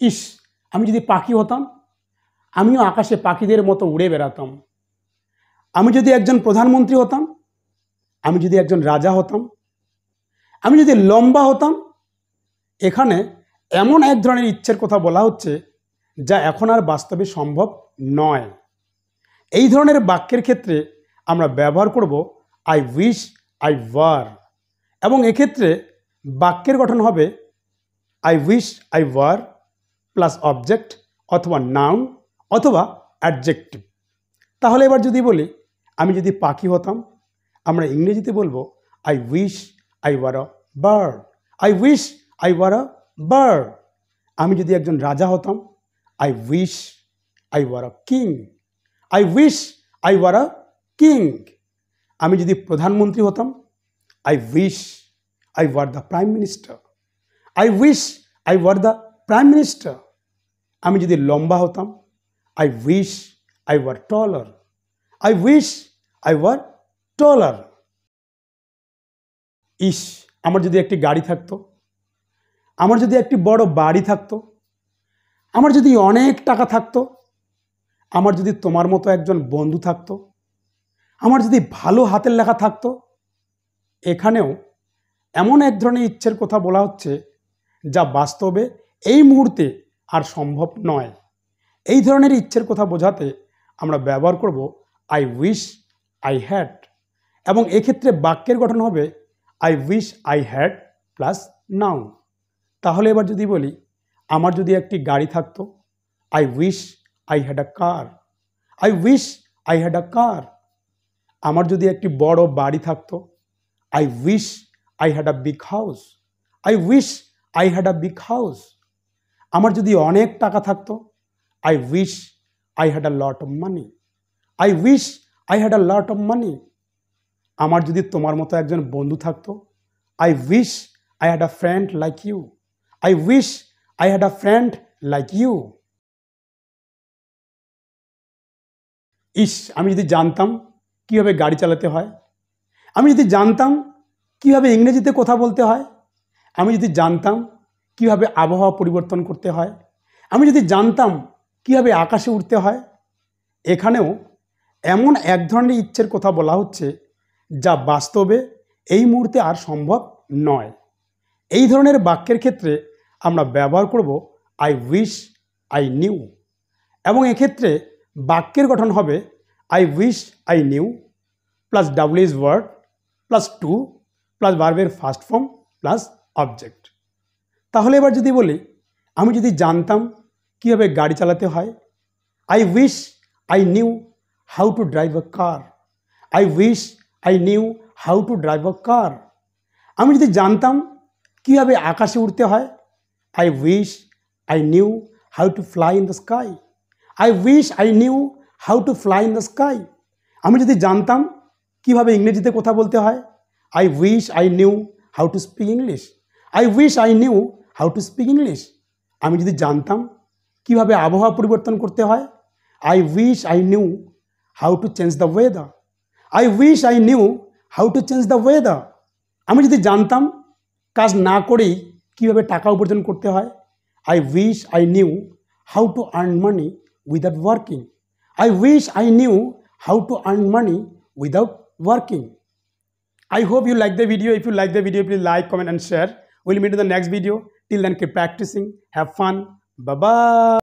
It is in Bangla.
ইস, আমি যদি পাখি হতাম, আমিও আকাশে পাখিদের মতো উড়ে বেড়াতাম। আমি যদি একজন প্রধানমন্ত্রী হতাম, আমি যদি একজন রাজা হতাম, আমি যদি লম্বা হতাম, এখানে এমন এক ধরনের ইচ্ছের কথা বলা হচ্ছে, যা এখন আর বাস্তবে সম্ভব নয়। এই ধরনের বাক্যের ক্ষেত্রে আমরা ব্যবহার করব আই উইশ আই ওয়ার এবং এক্ষেত্রে বাক্যের গঠন হবে I wish I were plus object অথবা নাউন অথবা অ্যাডজেক্টিভ তাহলে এবার যদি বলি, আমি যদি পাখি হতাম, আমরা ইংরেজিতে বলব I wish I were a bird I wish I were a bird আমি যদি একজন রাজা হতাম I wish I were a king I wish I were a king আমি যদি প্রধানমন্ত্রী হতাম I wish I were the prime minister I wish I were the prime minister আমি যদি লম্বা হতাম I wish I were taller I wish I were taller ইস, আমার যদি একটি গাড়ি থাকতো, আমার যদি একটি বড় বাড়ি থাকতো, আমার যদি অনেক টাকা থাকতো, আমার যদি তোমার মতো একজন বন্ধু থাকতো, আমার যদি ভালো হাতের লেখা থাকতো, এখানেও এমন এক ধরনের ইচ্ছের কথা বলা হচ্ছে, যা বাস্তবে এই মুহূর্তে আর সম্ভব নয়। এই ধরনের ইচ্ছের কথা বোঝাতে আমরা ব্যবহার করব আই উইশ আই হ্যাড এবং এক্ষেত্রে বাক্যের গঠন হবে I wish I had plus noun তাহলে এবার যদি বলি, আমার যদি একটি গাড়ি থাকতো I wish I had a car I wish I had a car আমার যদি একটি বড় বাড়ি থাকতো I wish I had a big house I wish I had a big house আমার যদি অনেক টাকা থাকতো I wish I had a lot of money I wish I had a lot of money আমার যদি তোমার মতো একজন বন্ধু থাকতো I wish I had a friend like you I wish I had a friend like you ইস, আমি যদি জানতাম কীভাবে গাড়ি চালাতে হয়, আমি যদি জানতাম কীভাবে ইংরেজিতে কথা বলতে হয়, আমি যদি জানতাম কীভাবে আবহাওয়া পরিবর্তন করতে হয়? আমি যদি জানতাম কীভাবে আকাশে উঠতে হয়? এখানেও এমন এক ধরনের ইচ্ছের কথা বলা হচ্ছে, যা বাস্তবে এই মুহূর্তে আর সম্ভব নয়। এই ধরনের বাক্যের ক্ষেত্রে আমরা ব্যবহার করব আই উইশ আই নিউ এবং এক্ষেত্রে বাক্যের গঠন হবে I wish I knew plus W H word plus to plus ভার্বের ফার্স্ট ফর্ম প্লাস অবজেক্ট তাহলে এবার যদি বলি, আমি যদি জানতাম কীভাবে গাড়ি চালাতে হয় I wish I knew how to drive a car I wish I knew how to drive a car আমি যদি জানতাম কীভাবে আকাশে উঠতে হয় I wish I knew how to fly in the sky I wish I knew how to fly in the sky আমি যদি জানতাম কীভাবে ইংরেজিতে কথা বলতে হয় I wish I knew how to speak English I wish I knew how to speak English আমি যদি জানতাম কীভাবে আবহাওয়া পরিবর্তন করতে হয় I wish I knew how to change the weather I wish I knew how to change the weather আমি যদি জানতাম কাজ না করেই কীভাবে টাকা উপার্জন করতে হয় I wish I knew how to earn money without working I wish I knew how to earn money without working I hope you like the video. If you like the video, please like, comment and share. We'll meet in the next. Till then, keep practicing. Have fun. Bye-bye.